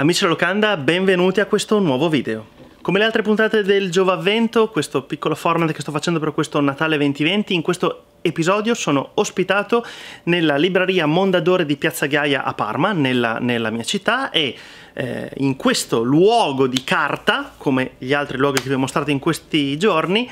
Amici della Locanda, benvenuti a questo nuovo video. Come le altre puntate del Giovavvento, questo piccolo format che sto facendo per questo Natale 2020, in questo episodio sono ospitato nella libreria Mondadore di Piazza Ghiaia a Parma, nella, nella mia città, e eh, in questo luogo di carta, come gli altri luoghi che vi ho mostrato in questi giorni,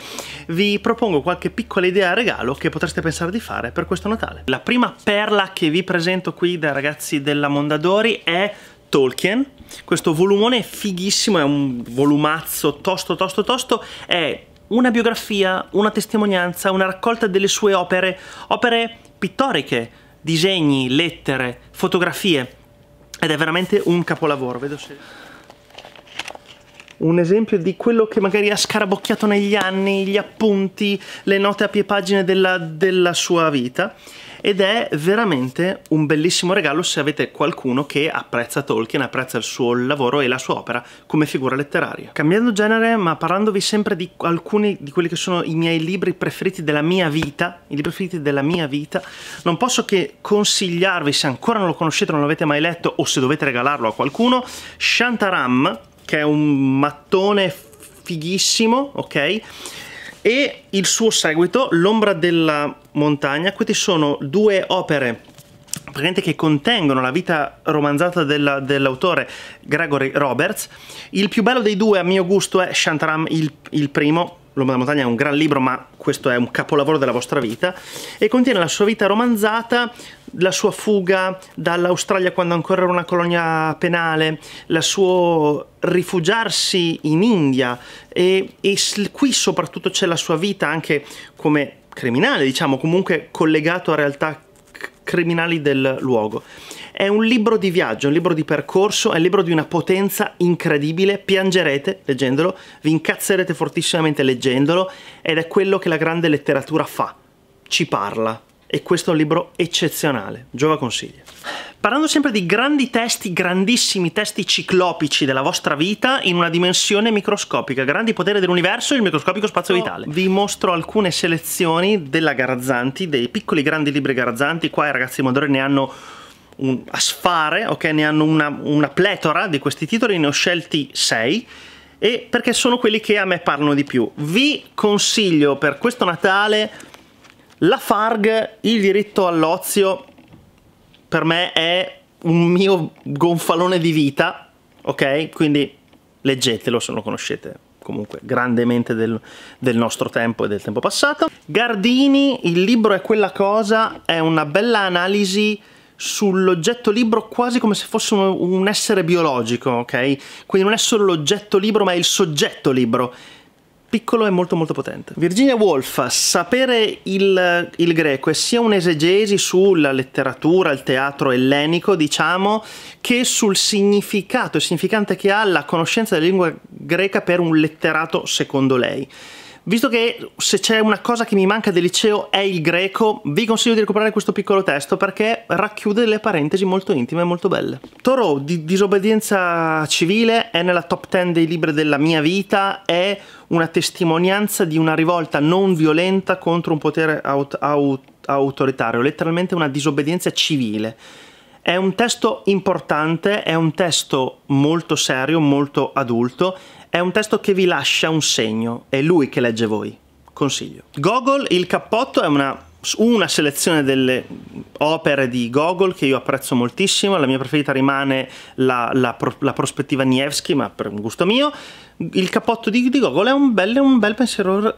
vi propongo qualche piccola idea a regalo che potreste pensare di fare per questo Natale. La prima perla che vi presento qui dai ragazzi della Mondadori è Tolkien. Questo volumone è fighissimo, è un volumazzo tosto tosto tosto, è una biografia, una testimonianza, una raccolta delle sue opere, opere pittoriche, disegni, lettere, fotografie ed è veramente un capolavoro, vedo se un esempio di quello che magari ha scarabocchiato negli anni, gli appunti, le note a pie pagine della, della sua vita ed è veramente un bellissimo regalo se avete qualcuno che apprezza Tolkien, apprezza il suo lavoro e la sua opera come figura letteraria. Cambiando genere, ma parlandovi sempre di alcuni di quelli che sono i miei libri preferiti della mia vita, i libri preferiti della mia vita, non posso che consigliarvi, se ancora non lo conoscete, non l'avete mai letto o se dovete regalarlo a qualcuno, Shantaram, che è un mattone fighissimo, ok? E il suo seguito, L'ombra della montagna. Queste sono due opere che contengono la vita romanzata della, dell'autore Gregory Roberts. Il più bello dei due, a mio gusto, è Shantaram, il, il primo, L'uomo della montagna è un gran libro, ma questo è un capolavoro della vostra vita, e contiene la sua vita romanzata, la sua fuga dall'Australia quando ancora era una colonia penale, il suo rifugiarsi in India, e, e qui soprattutto c'è la sua vita anche come criminale, diciamo, comunque collegato a realtà criminali del luogo. È un libro di viaggio, un libro di percorso, è un libro di una potenza incredibile, piangerete leggendolo, vi incazzerete fortissimamente leggendolo ed è quello che la grande letteratura fa, ci parla. E questo è un libro eccezionale, Giova consiglia. Parlando sempre di grandi testi, grandissimi testi ciclopici della vostra vita in una dimensione microscopica, grandi poteri dell'universo e il microscopico spazio vitale. Vi mostro alcune selezioni della Garazzanti, dei piccoli grandi libri Garazzanti, qua i ragazzi moderni ne hanno un, a sfare, ok? Ne hanno una, una pletora di questi titoli, ne ho scelti sei e perché sono quelli che a me parlano di più. Vi consiglio per questo Natale la Farg, il diritto all'ozio, per me è un mio gonfalone di vita, ok? Quindi leggetelo se lo conoscete comunque grandemente del, del, nostro tempo e del tempo passato. Gardini, il libro è quella cosa, è una bella analisi sull'oggetto libro quasi come se fosse un, un essere biologico, ok? Quindi non è solo l'oggetto libro ma è il soggetto libro piccolo e molto molto potente. Virginia Woolf, sapere il, il, greco è sia un'esegesi sulla letteratura, il teatro ellenico, diciamo, che sul significato, il significante che ha la conoscenza della lingua greca per un letterato secondo lei. Visto che se c'è una cosa che mi manca del liceo è il greco, vi consiglio di recuperare questo piccolo testo perché racchiude delle parentesi molto intime e molto belle. Thoreau, di disobbedienza civile, è nella top 10 dei libri della mia vita, è una testimonianza di una rivolta non violenta contro un potere aut aut autoritario, letteralmente una disobbedienza civile. È un testo importante, è un testo molto serio, molto adulto è un testo che vi lascia un segno, è lui che legge voi. Consiglio. Gogol, il cappotto è una una selezione delle opere di Gogol che io apprezzo moltissimo, la mia preferita rimane la, la, la prospettiva Nievski, ma per un gusto mio. Il cappotto di, di Gogol è un bel, un bel pensiero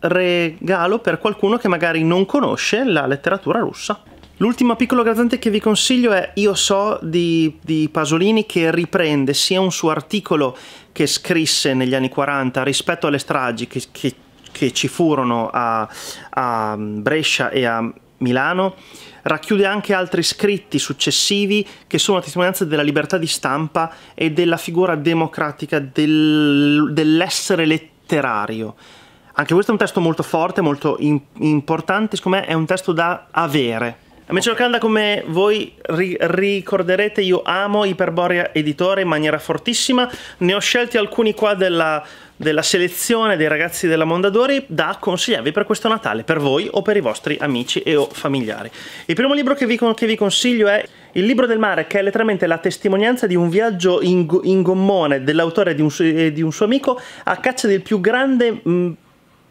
regalo per qualcuno che magari non conosce la letteratura russa. L'ultimo piccolo gradante che vi consiglio è Io so di, di, Pasolini che riprende sia un suo articolo che scrisse negli anni 40 rispetto alle stragi che, che, che ci furono a, a Brescia e a Milano, racchiude anche altri scritti successivi che sono una testimonianza della libertà di stampa e della figura democratica del, dell'essere letterario. Anche questo è un testo molto forte, molto in, importante, secondo me è un testo da avere, Amici. Locanda, come voi ri- ricorderete, io amo Iperborea Editore in maniera fortissima. Ne ho scelti alcuni qua della, della selezione dei ragazzi della Mondadori da consigliarvi per questo Natale, per voi o per i vostri amici e o familiari. Il primo libro che vi, che vi consiglio è Il libro del mare, che è letteralmente la testimonianza di un viaggio in, in gommone dell'autore e di, un, di un suo amico a caccia del più grande mh,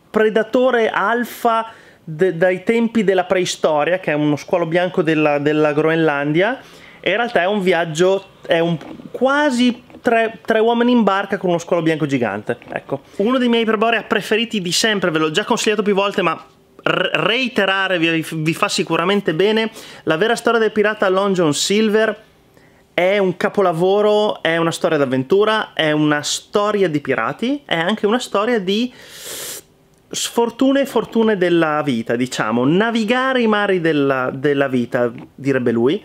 predatore alfa de, dai tempi della preistoria, che è uno squalo bianco della, della Groenlandia, e in realtà è un viaggio, è un quasi tre, tre, uomini in barca con uno squalo bianco gigante. Ecco. Uno dei miei iperborea preferiti di sempre, ve l'ho già consigliato più volte, ma reiterare vi, vi, fa sicuramente bene. La vera storia del pirata Long John Silver è un capolavoro, è una storia d'avventura, è una storia di pirati, è anche una storia di sfortune e fortune della vita, diciamo, navigare i mari della, della vita, direbbe lui,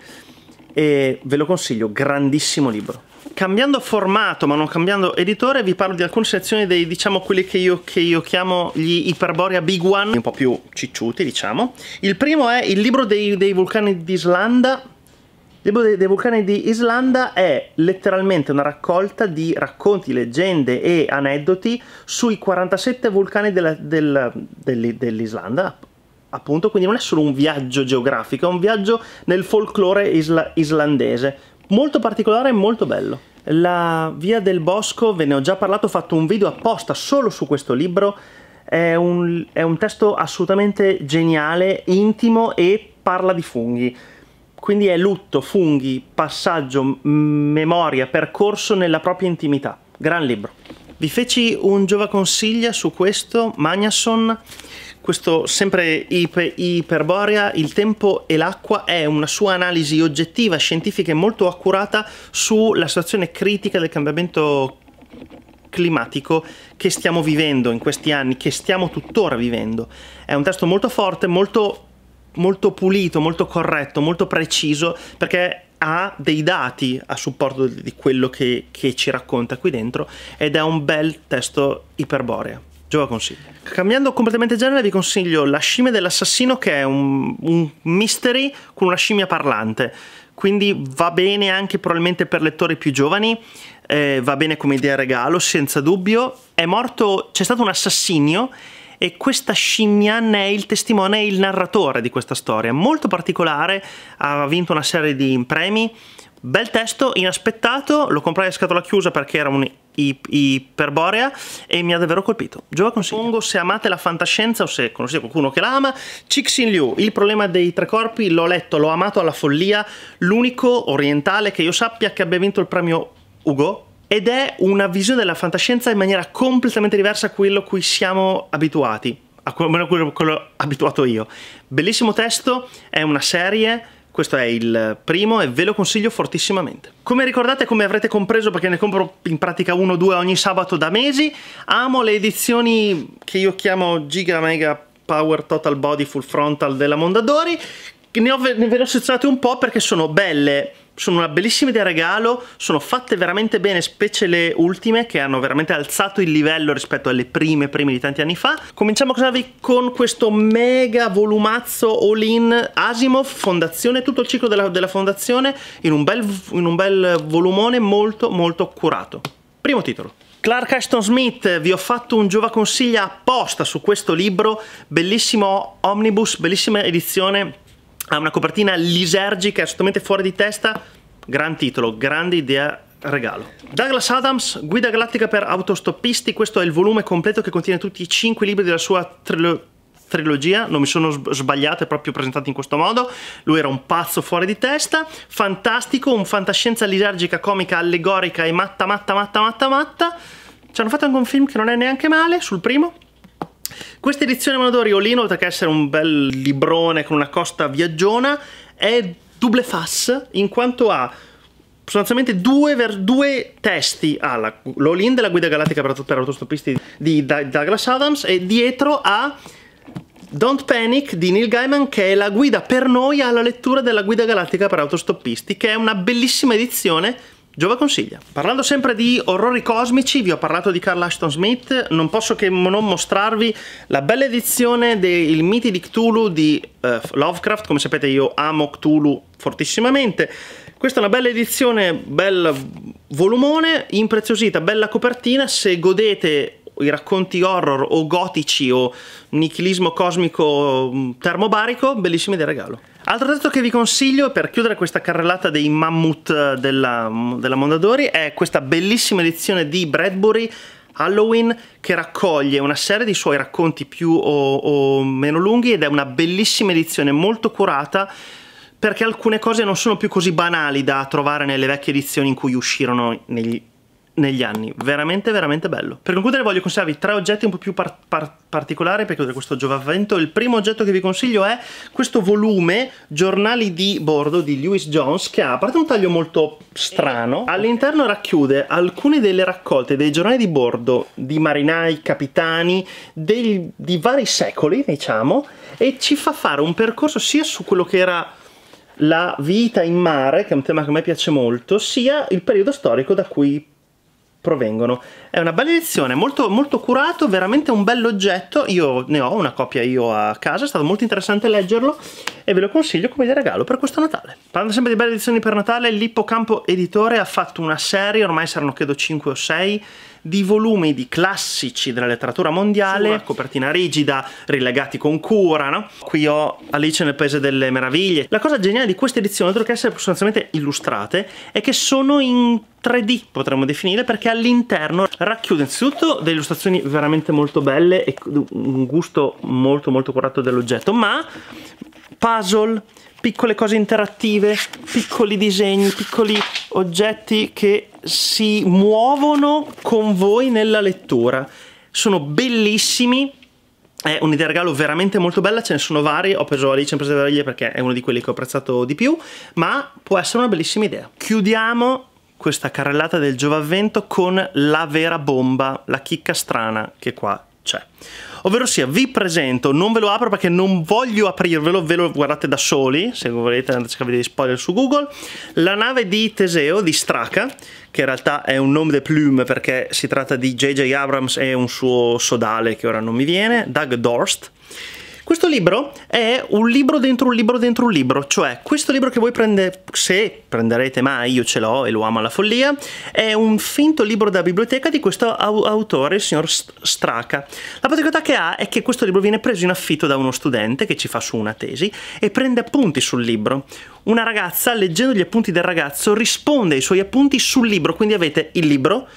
e ve lo consiglio, grandissimo libro. Cambiando formato, ma non cambiando editore, vi parlo di alcune sezioni dei, diciamo, quelli che io, che io chiamo gli Iperborea Big One, un po' più cicciuti, diciamo. Il primo è il libro dei, dei vulcani d'Islanda, dei, dei, vulcani di Islanda è letteralmente una raccolta di racconti, leggende e aneddoti sui 47 vulcani della, del, dell'Islanda, appunto, quindi non è solo un viaggio geografico, è un viaggio nel folklore isla, islandese, molto particolare e molto bello. La Via del Bosco, ve ne ho già parlato, ho fatto un video apposta solo su questo libro, è un, è un testo assolutamente geniale, intimo e parla di funghi quindi è lutto, funghi, passaggio, memoria, percorso nella propria intimità. Gran libro. Vi feci un giova consiglia su questo, Magnason, questo sempre iper, Iperborea, Il tempo e l'acqua è una sua analisi oggettiva, scientifica e molto accurata sulla situazione critica del cambiamento climatico che stiamo vivendo in questi anni, che stiamo tuttora vivendo. È un testo molto forte, molto molto pulito, molto corretto, molto preciso, perché ha dei dati a supporto di quello che, che ci racconta qui dentro ed è un bel testo iperborea. Giova consiglio. Cambiando completamente genere, vi consiglio La scimmia dell'assassino, che è un, un mystery con una scimmia parlante. Quindi va bene anche probabilmente per lettori più giovani, eh, va bene come idea regalo, senza dubbio. È morto, c'è stato un assassinio e questa scimmia ne è il testimone e il narratore di questa storia, molto particolare, ha vinto una serie di premi, bel testo, inaspettato, lo comprai a scatola chiusa perché era un iperborea e mi ha davvero colpito. Giova consiglio. Se amate la fantascienza o se conoscete qualcuno che la ama, Cixin Liu, Il problema dei tre corpi, l'ho letto, l'ho amato alla follia, l'unico orientale che io sappia che abbia vinto il premio Ugo ed è una visione della fantascienza in maniera completamente diversa a quello a cui siamo abituati, a quello, a quello, quello abituato io. Bellissimo testo, è una serie, questo è il primo e ve lo consiglio fortissimamente. Come ricordate, come avrete compreso perché ne compro in pratica uno o due ogni sabato da mesi, amo le edizioni che io chiamo Giga Mega Power Total Body Full Frontal della Mondadori, ne, ho, ne ve ne ho selezionate un po' perché sono belle sono una bellissima idea regalo, sono fatte veramente bene, specie le ultime che hanno veramente alzato il livello rispetto alle prime, prime di tanti anni fa. Cominciamo con questo mega volumazzo all-in Asimov, fondazione, tutto il ciclo della, della fondazione in un, bel, in un bel volumone molto molto curato. Primo titolo. Clark Ashton Smith, vi ho fatto un giova consiglia apposta su questo libro, bellissimo omnibus, bellissima edizione ha una copertina lisergica, assolutamente fuori di testa, gran titolo, grande idea regalo. Douglas Adams, Guida Galattica per autostoppisti, questo è il volume completo che contiene tutti i cinque libri della sua trilogia trilogia, non mi sono sbagliato, è proprio presentato in questo modo. Lui era un pazzo fuori di testa, fantastico, un fantascienza lisergica, comica, allegorica e matta, matta, matta, matta, matta. Ci hanno fatto anche un film che non è neanche male sul primo. Questa edizione Mondadori Olino, oltre che essere un bel librone con una costa viaggiona, è double fas in quanto ha sostanzialmente due, due testi. Ha l'all-in della guida galattica per, per autostoppisti di Douglas Adams e dietro ha Don't Panic di Neil Gaiman che è la guida per noi alla lettura della guida galattica per autostoppisti che è una bellissima edizione Giova consiglia. Parlando sempre di orrori cosmici, vi ho parlato di Carl Ashton Smith, non posso che non mostrarvi la bella edizione dei Miti di Cthulhu di uh, Lovecraft, come sapete io amo Cthulhu fortissimamente. Questa è una bella edizione, bel volumone, impreziosita, bella copertina, se godete i racconti horror o gotici o nichilismo cosmico mm, termobarico, bellissimi del regalo. Altro detto che vi consiglio per chiudere questa carrellata dei mammut della, della Mondadori è questa bellissima edizione di Bradbury Halloween che raccoglie una serie di suoi racconti più o, o meno lunghi ed è una bellissima edizione molto curata perché alcune cose non sono più così banali da trovare nelle vecchie edizioni in cui uscirono negli negli anni, veramente veramente bello. Per concludere voglio consigliarvi tre oggetti un po' più par par particolari per chiudere questo giovavento. Il primo oggetto che vi consiglio è questo volume giornali di bordo di Lewis Jones che ha, a parte un taglio molto strano, all'interno racchiude alcune delle raccolte dei giornali di bordo di marinai, capitani, dei, di vari secoli, diciamo, e ci fa fare un percorso sia su quello che era la vita in mare, che è un tema che a me piace molto, sia il periodo storico da cui provengono. È una bella edizione, molto, molto curato, veramente un bell'oggetto. Io ne ho una copia io a casa, è stato molto interessante leggerlo e ve lo consiglio come di regalo per questo Natale. Parlando sempre di belle edizioni per Natale, l'Ippocampo Editore ha fatto una serie, ormai saranno credo 5 o 6, di volumi di classici della letteratura mondiale, Sua. copertina rigida, rilegati con cura, no? Qui ho Alice nel Paese delle Meraviglie. La cosa geniale di queste edizioni, oltre che essere sostanzialmente illustrate, è che sono in 3D, potremmo definire, perché all'interno racchiude innanzitutto delle illustrazioni veramente molto belle e un gusto molto molto curato dell'oggetto, ma puzzle, piccole cose interattive, piccoli disegni, piccoli oggetti che si muovono con voi nella lettura. Sono bellissimi, è un'idea regalo veramente molto bella, ce ne sono vari, ho preso Presa Meraviglie perché è uno di quelli che ho apprezzato di più, ma può essere una bellissima idea. Chiudiamo questa carrellata del Giovavvento con la vera bomba, la chicca strana che qua c'è. Ovvero sia, vi presento, non ve lo apro perché non voglio aprirvelo, ve lo guardate da soli, se volete andate a degli spoiler su Google, la nave di Teseo, di Straka, che in realtà è un nome de plume perché si tratta di J.J. Abrams e un suo sodale che ora non mi viene, Doug Dorst, questo libro è un libro dentro un libro dentro un libro, cioè questo libro che voi prendete, se prenderete mai, io ce l'ho e lo amo alla follia, è un finto libro da biblioteca di questo autore, il signor Straka. La particolarità che ha è che questo libro viene preso in affitto da uno studente che ci fa su una tesi e prende appunti sul libro. Una ragazza, leggendo gli appunti del ragazzo, risponde ai suoi appunti sul libro, quindi avete il libro,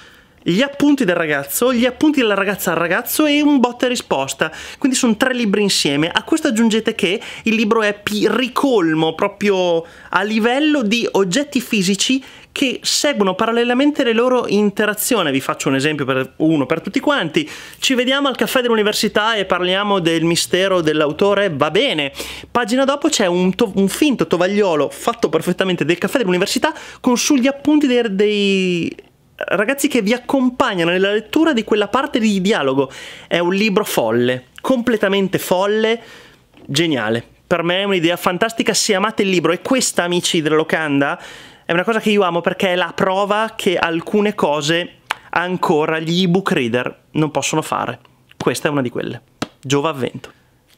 gli appunti del ragazzo, gli appunti della ragazza al ragazzo e un botta e risposta. Quindi sono tre libri insieme. A questo aggiungete che il libro è ricolmo proprio a livello di oggetti fisici che seguono parallelamente le loro interazioni. Vi faccio un esempio per uno per tutti quanti. Ci vediamo al caffè dell'università e parliamo del mistero dell'autore, va bene. Pagina dopo c'è un, un, finto tovagliolo fatto perfettamente del caffè dell'università con sugli appunti dei, dei ragazzi che vi accompagnano nella lettura di quella parte di dialogo. È un libro folle, completamente folle, geniale. Per me è un'idea fantastica se amate il libro e questa, amici della locanda, è una cosa che io amo perché è la prova che alcune cose ancora gli ebook reader non possono fare. Questa è una di quelle. Giova avvento.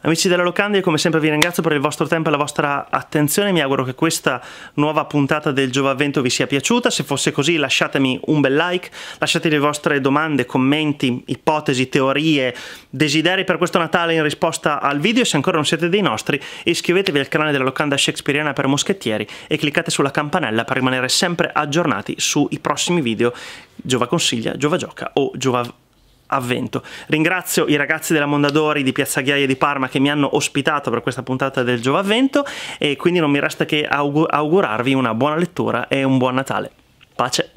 Amici della Locanda, io come sempre vi ringrazio per il vostro tempo e la vostra attenzione, mi auguro che questa nuova puntata del Giovavvento vi sia piaciuta, se fosse così lasciatemi un bel like, lasciate le vostre domande, commenti, ipotesi, teorie, desideri per questo Natale in risposta al video, se ancora non siete dei nostri iscrivetevi al canale della Locanda Shakespeariana per moschettieri e cliccate sulla campanella per rimanere sempre aggiornati sui prossimi video Giova Consiglia, Giova Gioca o Giova avvento. Ringrazio i ragazzi della Mondadori di Piazza Ghiaia di Parma che mi hanno ospitato per questa puntata del Giovavvento e quindi non mi resta che augurarvi una buona lettura e un buon Natale. Pace!